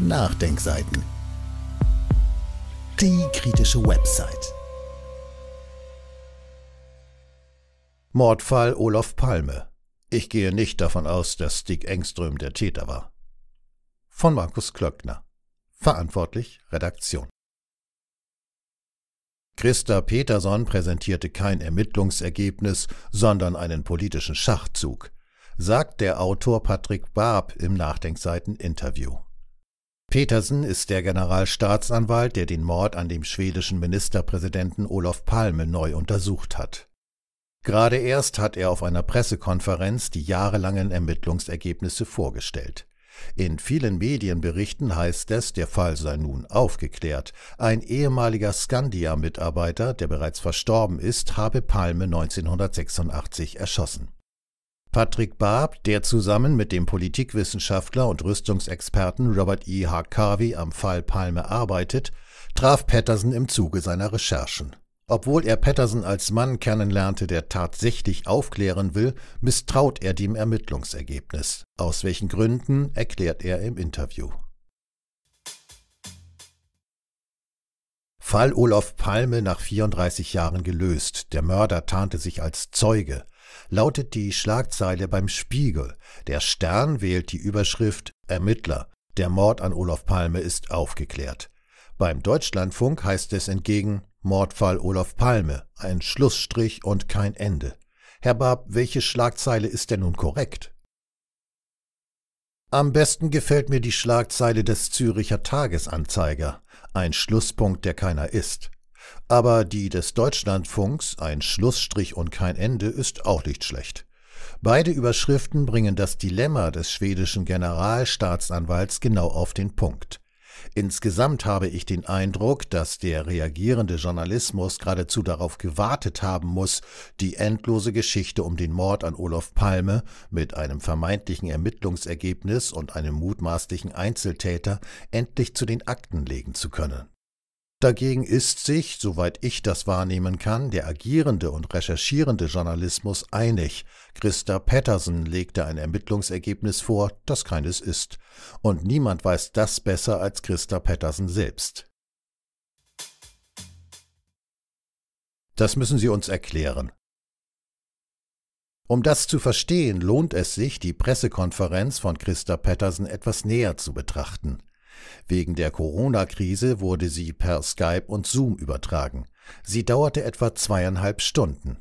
Nachdenkseiten. Die kritische Website. Mordfall Olof Palme. Ich gehe nicht davon aus, dass Stig Engström der Täter war. Von Markus Klöckner. Verantwortlich Redaktion. Christa Peterson präsentierte kein Ermittlungsergebnis, sondern einen politischen Schachzug, sagt der Autor Patrick Barb im Nachdenkseiten-Interview. Petersen ist der Generalstaatsanwalt, der den Mord an dem schwedischen Ministerpräsidenten Olof Palme neu untersucht hat. Gerade erst hat er auf einer Pressekonferenz die jahrelangen Ermittlungsergebnisse vorgestellt. In vielen Medienberichten heißt es, der Fall sei nun aufgeklärt. Ein ehemaliger Scandia-Mitarbeiter, der bereits verstorben ist, habe Palme 1986 erschossen. Patrick Barb, der zusammen mit dem Politikwissenschaftler und Rüstungsexperten Robert E. Harkavy am Fall Palme arbeitet, traf Patterson im Zuge seiner Recherchen. Obwohl er Patterson als Mann kennenlernte, der tatsächlich aufklären will, misstraut er dem Ermittlungsergebnis. Aus welchen Gründen, erklärt er im Interview. Fall Olof Palme nach 34 Jahren gelöst. Der Mörder tarnte sich als Zeuge. Lautet die Schlagzeile beim Spiegel. Der Stern wählt die Überschrift Ermittler. Der Mord an Olof Palme ist aufgeklärt. Beim Deutschlandfunk heißt es entgegen Mordfall Olof Palme, ein Schlussstrich und kein Ende. Herr Barb, welche Schlagzeile ist denn nun korrekt? Am besten gefällt mir die Schlagzeile des Züricher Tagesanzeiger, ein Schlusspunkt, der keiner ist. Aber die des Deutschlandfunks, ein Schlussstrich und kein Ende, ist auch nicht schlecht. Beide Überschriften bringen das Dilemma des schwedischen Generalstaatsanwalts genau auf den Punkt. Insgesamt habe ich den Eindruck, dass der reagierende Journalismus geradezu darauf gewartet haben muss, die endlose Geschichte um den Mord an Olof Palme mit einem vermeintlichen Ermittlungsergebnis und einem mutmaßlichen Einzeltäter endlich zu den Akten legen zu können. Dagegen ist sich, soweit ich das wahrnehmen kann, der agierende und recherchierende Journalismus einig. Christa Patterson legte ein Ermittlungsergebnis vor, das keines ist. Und niemand weiß das besser als Christa Patterson selbst. Das müssen Sie uns erklären. Um das zu verstehen, lohnt es sich, die Pressekonferenz von Christa Patterson etwas näher zu betrachten. Wegen der Corona-Krise wurde sie per Skype und Zoom übertragen. Sie dauerte etwa zweieinhalb Stunden.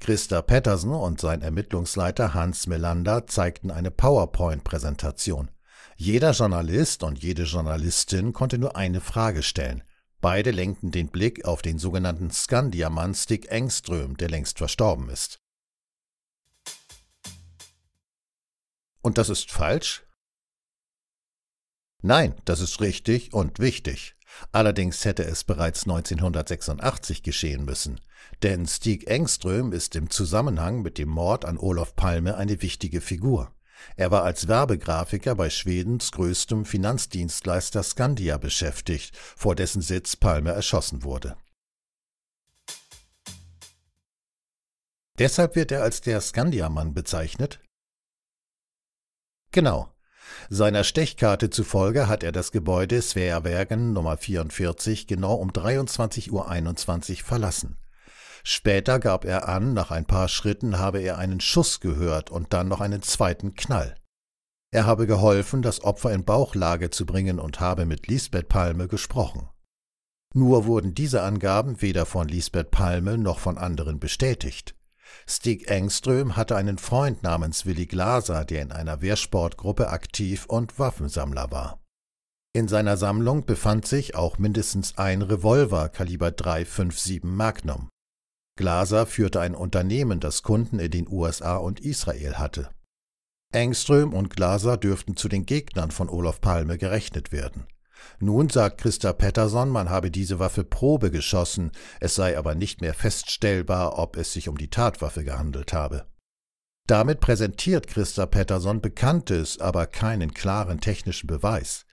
Christa Patterson und sein Ermittlungsleiter Hans Melander zeigten eine PowerPoint-Präsentation. Jeder Journalist und jede Journalistin konnte nur eine Frage stellen. Beide lenkten den Blick auf den sogenannten Scandiamann Stick Engström, der längst verstorben ist. Und das ist falsch? Nein, das ist richtig und wichtig. Allerdings hätte es bereits 1986 geschehen müssen, denn Stig Engström ist im Zusammenhang mit dem Mord an Olof Palme eine wichtige Figur. Er war als Werbegrafiker bei Schwedens größtem Finanzdienstleister Skandia beschäftigt, vor dessen Sitz Palme erschossen wurde. Deshalb wird er als der Skandiamann bezeichnet? Genau, seiner Stechkarte zufolge hat er das Gebäude Sveavägen Nummer 44 genau um 23.21 Uhr verlassen. Später gab er an, nach ein paar Schritten habe er einen Schuss gehört und dann noch einen zweiten Knall. Er habe geholfen, das Opfer in Bauchlage zu bringen und habe mit Lisbeth Palme gesprochen. Nur wurden diese Angaben weder von Lisbeth Palme noch von anderen bestätigt. Stig Engström hatte einen Freund namens Willi Glaser, der in einer Wehrsportgruppe aktiv und Waffensammler war. In seiner Sammlung befand sich auch mindestens ein Revolver Kaliber 357 Magnum. Glaser führte ein Unternehmen, das Kunden in den USA und Israel hatte. Engström und Glaser dürften zu den Gegnern von Olof Palme gerechnet werden. Nun sagt Christa Pettersson, man habe diese Waffe Probe geschossen, es sei aber nicht mehr feststellbar, ob es sich um die Tatwaffe gehandelt habe. Damit präsentiert Christa Pettersson Bekanntes, aber keinen klaren technischen Beweis.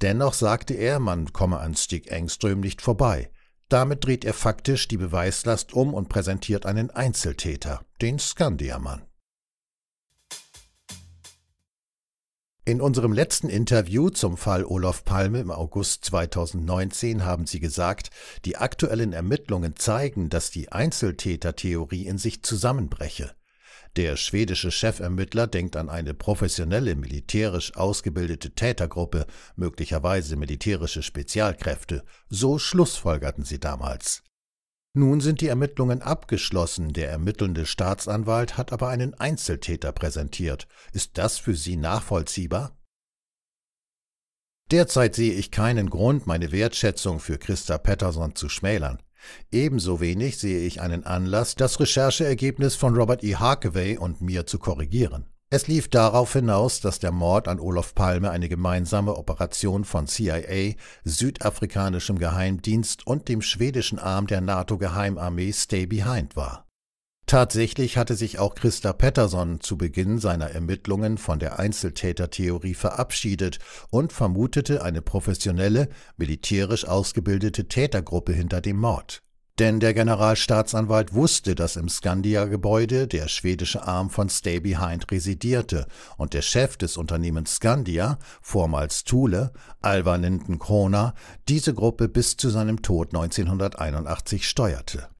Dennoch sagte er, man komme an Stig Engström nicht vorbei. Damit dreht er faktisch die Beweislast um und präsentiert einen Einzeltäter, den Skandiamann. In unserem letzten Interview zum Fall Olof Palme im August 2019 haben Sie gesagt, die aktuellen Ermittlungen zeigen, dass die Einzeltätertheorie in sich zusammenbreche. Der schwedische Chefermittler denkt an eine professionelle militärisch ausgebildete Tätergruppe, möglicherweise militärische Spezialkräfte, so schlussfolgerten sie damals. Nun sind die Ermittlungen abgeschlossen, der ermittelnde Staatsanwalt hat aber einen Einzeltäter präsentiert. Ist das für Sie nachvollziehbar? Derzeit sehe ich keinen Grund, meine Wertschätzung für Christa Patterson zu schmälern. Ebenso wenig sehe ich einen Anlass, das Rechercheergebnis von Robert E. Harkaway und mir zu korrigieren. Es lief darauf hinaus, dass der Mord an Olof Palme eine gemeinsame Operation von CIA, südafrikanischem Geheimdienst und dem schwedischen Arm der NATO-Geheimarmee Stay Behind war. Tatsächlich hatte sich auch Christa Pettersson zu Beginn seiner Ermittlungen von der Einzeltätertheorie verabschiedet und vermutete eine professionelle, militärisch ausgebildete Tätergruppe hinter dem Mord. Denn der Generalstaatsanwalt wusste, dass im Skandia-Gebäude der schwedische Arm von Stay Behind residierte und der Chef des Unternehmens Skandia, vormals Thule, Alvar Linden Krona, diese Gruppe bis zu seinem Tod 1981 steuerte.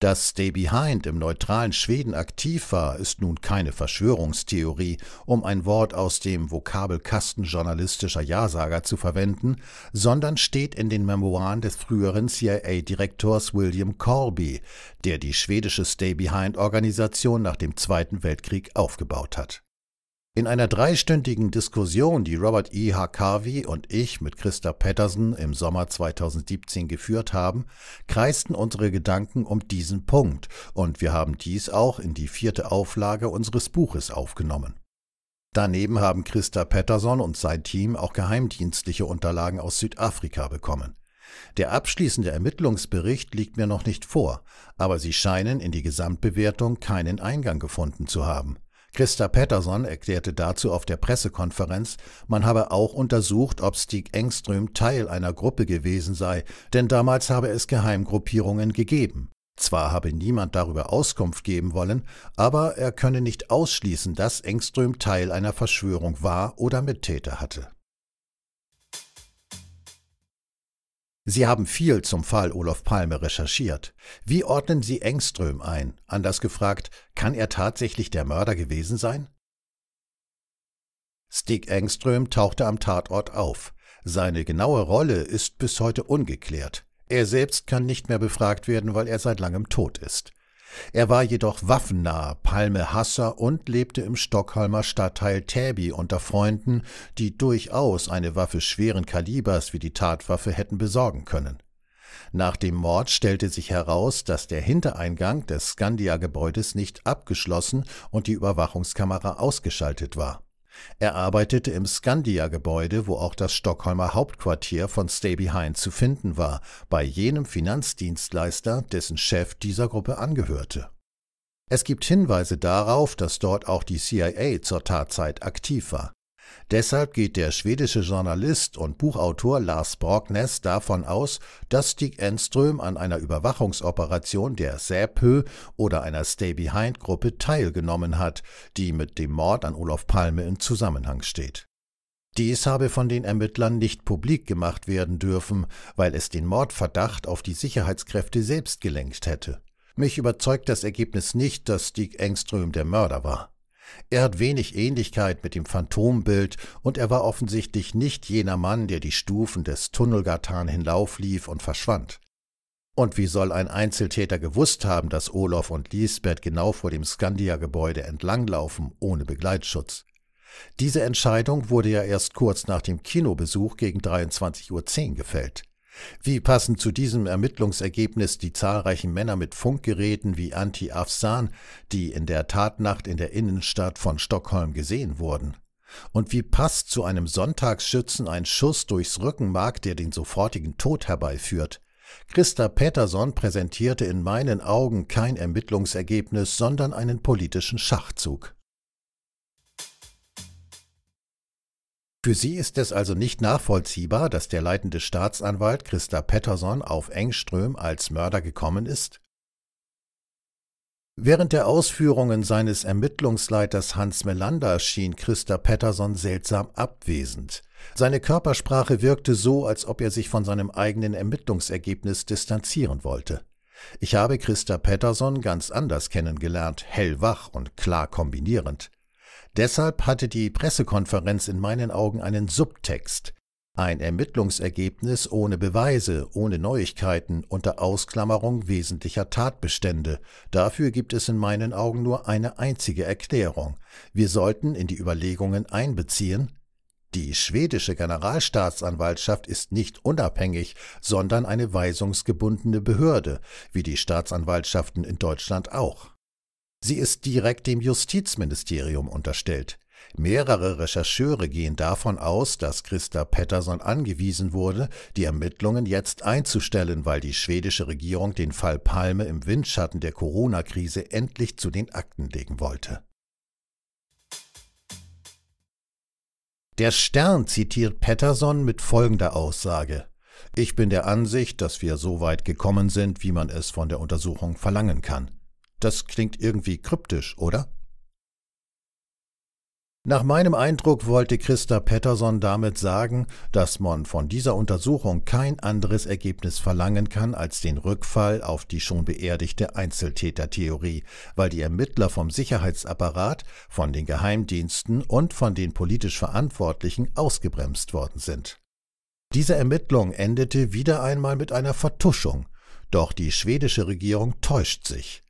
Dass Stay Behind im neutralen Schweden aktiv war, ist nun keine Verschwörungstheorie, um ein Wort aus dem Vokabelkasten journalistischer Ja-Sager zu verwenden, sondern steht in den Memoiren des früheren CIA-Direktors William Colby, der die schwedische Stay Behind-Organisation nach dem Zweiten Weltkrieg aufgebaut hat. In einer dreistündigen Diskussion, die Robert E. Harkavy und ich mit Christa Patterson im Sommer 2017 geführt haben, kreisten unsere Gedanken um diesen Punkt und wir haben dies auch in die vierte Auflage unseres Buches aufgenommen. Daneben haben Christa Patterson und sein Team auch geheimdienstliche Unterlagen aus Südafrika bekommen. Der abschließende Ermittlungsbericht liegt mir noch nicht vor, aber sie scheinen in die Gesamtbewertung keinen Eingang gefunden zu haben. Christa Pettersson erklärte dazu auf der Pressekonferenz, man habe auch untersucht, ob Stig Engström Teil einer Gruppe gewesen sei, denn damals habe es Geheimgruppierungen gegeben. Zwar habe niemand darüber Auskunft geben wollen, aber er könne nicht ausschließen, dass Engström Teil einer Verschwörung war oder Mittäter hatte. Sie haben viel zum Fall Olof Palme recherchiert. Wie ordnen Sie Engström ein? Anders gefragt, kann er tatsächlich der Mörder gewesen sein? Stig Engström tauchte am Tatort auf. Seine genaue Rolle ist bis heute ungeklärt. Er selbst kann nicht mehr befragt werden, weil er seit langem tot ist. Er war jedoch waffennah, Palme-Hasser und lebte im Stockholmer Stadtteil Täby unter Freunden, die durchaus eine Waffe schweren Kalibers wie die Tatwaffe hätten besorgen können. Nach dem Mord stellte sich heraus, dass der Hintereingang des Skandia-Gebäudes nicht abgeschlossen und die Überwachungskamera ausgeschaltet war. Er arbeitete im Skandia-Gebäude, wo auch das Stockholmer Hauptquartier von Stay Behind zu finden war, bei jenem Finanzdienstleister, dessen Chef dieser Gruppe angehörte. Es gibt Hinweise darauf, dass dort auch die CIA zur Tatzeit aktiv war. Deshalb geht der schwedische Journalist und Buchautor Lars Borgness davon aus, dass Stig Enström an einer Überwachungsoperation der Säpö oder einer Stay-Behind-Gruppe teilgenommen hat, die mit dem Mord an Olof Palme in Zusammenhang steht. Dies habe von den Ermittlern nicht publik gemacht werden dürfen, weil es den Mordverdacht auf die Sicherheitskräfte selbst gelenkt hätte. Mich überzeugt das Ergebnis nicht, dass Stig Engström der Mörder war. Er hat wenig Ähnlichkeit mit dem Phantombild und er war offensichtlich nicht jener Mann, der die Stufen des Tunnelgatan hinauflief und verschwand. Und wie soll ein Einzeltäter gewusst haben, dass Olof und Lisbeth genau vor dem Skandia-Gebäude entlanglaufen, ohne Begleitschutz? Diese Entscheidung wurde ja erst kurz nach dem Kinobesuch gegen 23.10 Uhr gefällt. Wie passen zu diesem Ermittlungsergebnis die zahlreichen Männer mit Funkgeräten wie Antti Afsan, die in der Tatnacht in der Innenstadt von Stockholm gesehen wurden? Und wie passt zu einem Sonntagsschützen ein Schuss durchs Rückenmark, der den sofortigen Tod herbeiführt? Christa Peterson präsentierte in meinen Augen kein Ermittlungsergebnis, sondern einen politischen Schachzug. Für sie ist es also nicht nachvollziehbar, dass der leitende Staatsanwalt Christa Pettersson auf Engström als Mörder gekommen ist? Während der Ausführungen seines Ermittlungsleiters Hans Melander schien Christa Pettersson seltsam abwesend. Seine Körpersprache wirkte so, als ob er sich von seinem eigenen Ermittlungsergebnis distanzieren wollte. Ich habe Christa Pettersson ganz anders kennengelernt, hellwach und klar kombinierend. Deshalb hatte die Pressekonferenz in meinen Augen einen Subtext, ein Ermittlungsergebnis ohne Beweise, ohne Neuigkeiten, unter Ausklammerung wesentlicher Tatbestände. Dafür gibt es in meinen Augen nur eine einzige Erklärung. Wir sollten in die Überlegungen einbeziehen, die schwedische Generalstaatsanwaltschaft ist nicht unabhängig, sondern eine weisungsgebundene Behörde, wie die Staatsanwaltschaften in Deutschland auch. Sie ist direkt dem Justizministerium unterstellt. Mehrere Rechercheure gehen davon aus, dass Christa Pettersson angewiesen wurde, die Ermittlungen jetzt einzustellen, weil die schwedische Regierung den Fall Palme im Windschatten der Corona-Krise endlich zu den Akten legen wollte. Der Stern zitiert Pettersson mit folgender Aussage Ich bin der Ansicht, dass wir so weit gekommen sind, wie man es von der Untersuchung verlangen kann. Das klingt irgendwie kryptisch, oder? Nach meinem Eindruck wollte Christa Pettersson damit sagen, dass man von dieser Untersuchung kein anderes Ergebnis verlangen kann als den Rückfall auf die schon beerdigte Einzeltätertheorie, weil die Ermittler vom Sicherheitsapparat, von den Geheimdiensten und von den politisch Verantwortlichen ausgebremst worden sind. Diese Ermittlung endete wieder einmal mit einer Vertuschung, doch die schwedische Regierung täuscht sich.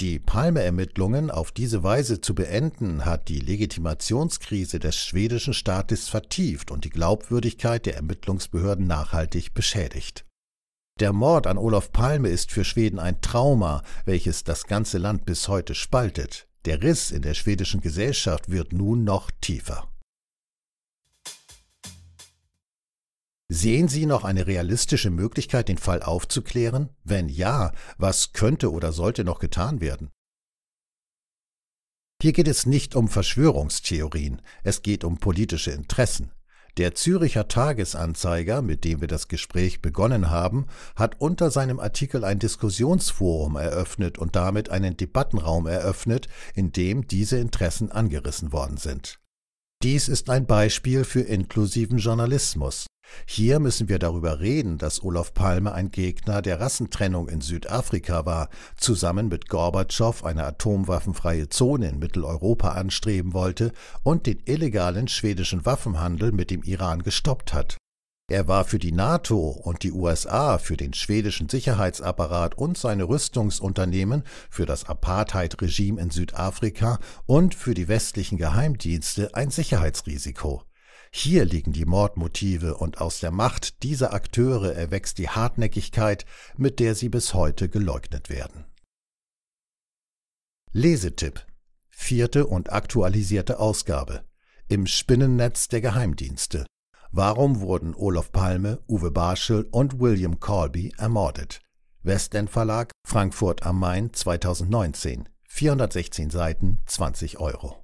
Die Palme-Ermittlungen auf diese Weise zu beenden, hat die Legitimationskrise des schwedischen Staates vertieft und die Glaubwürdigkeit der Ermittlungsbehörden nachhaltig beschädigt. Der Mord an Olof Palme ist für Schweden ein Trauma, welches das ganze Land bis heute spaltet. Der Riss in der schwedischen Gesellschaft wird nun noch tiefer. Sehen Sie noch eine realistische Möglichkeit, den Fall aufzuklären? Wenn ja, was könnte oder sollte noch getan werden? Hier geht es nicht um Verschwörungstheorien, es geht um politische Interessen. Der Züricher Tagesanzeiger, mit dem wir das Gespräch begonnen haben, hat unter seinem Artikel ein Diskussionsforum eröffnet und damit einen Debattenraum eröffnet, in dem diese Interessen angerissen worden sind. Dies ist ein Beispiel für inklusiven Journalismus. Hier müssen wir darüber reden, dass Olof Palme ein Gegner der Rassentrennung in Südafrika war, zusammen mit Gorbatschow eine atomwaffenfreie Zone in Mitteleuropa anstreben wollte und den illegalen schwedischen Waffenhandel mit dem Iran gestoppt hat. Er war für die NATO und die USA, für den schwedischen Sicherheitsapparat und seine Rüstungsunternehmen, für das Apartheid-Regime in Südafrika und für die westlichen Geheimdienste ein Sicherheitsrisiko. Hier liegen die Mordmotive und aus der Macht dieser Akteure erwächst die Hartnäckigkeit, mit der sie bis heute geleugnet werden. Lesetipp Vierte und aktualisierte Ausgabe Im Spinnennetz der Geheimdienste Warum wurden Olof Palme, Uwe Barschel und William Colby ermordet? Westend Verlag, Frankfurt am Main 2019. 416 Seiten, 20 Euro.